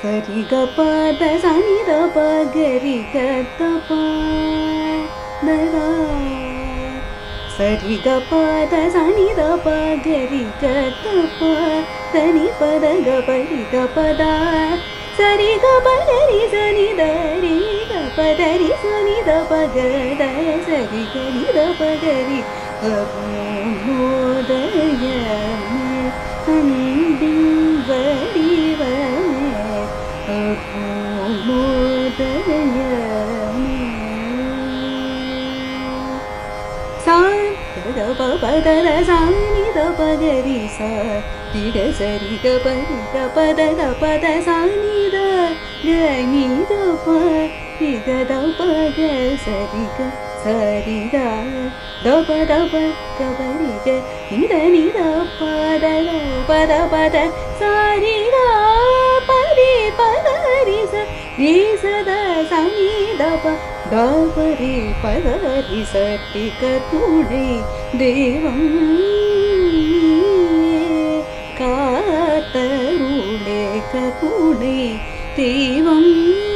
सरी ग प द सा नी द प ग रि ग त प द र सरी ग प द सा नी द प ग रि ग त प त नी प द ग प रि ग प द सरी ग प द रि स नी द रि ग प द रि स नी द प ग द सरी ग नी द प ग ग प मो the bùa tế sáng tự tự bờ bờ tế tế sáng đi tự bờ tế đi sợ đi tế sợ đi tự bờ đi tự bờ tế tự bờ tế sáng đi tự người nhìn tự bờ đi tự tự bờ tế sợ đi tự sợ đi tự đâu bờ đâu bờ đâu bờ đi tự nhìn tự nhìn tự bờ đâu bờ đâu bờ tế sợ đi सदा सङ्गीडरि पदरि सति देवं कातरुणे कपूडी देवम्